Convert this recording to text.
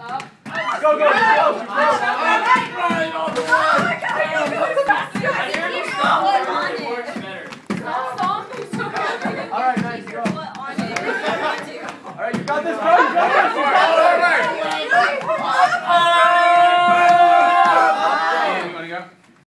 Go, go, go! go.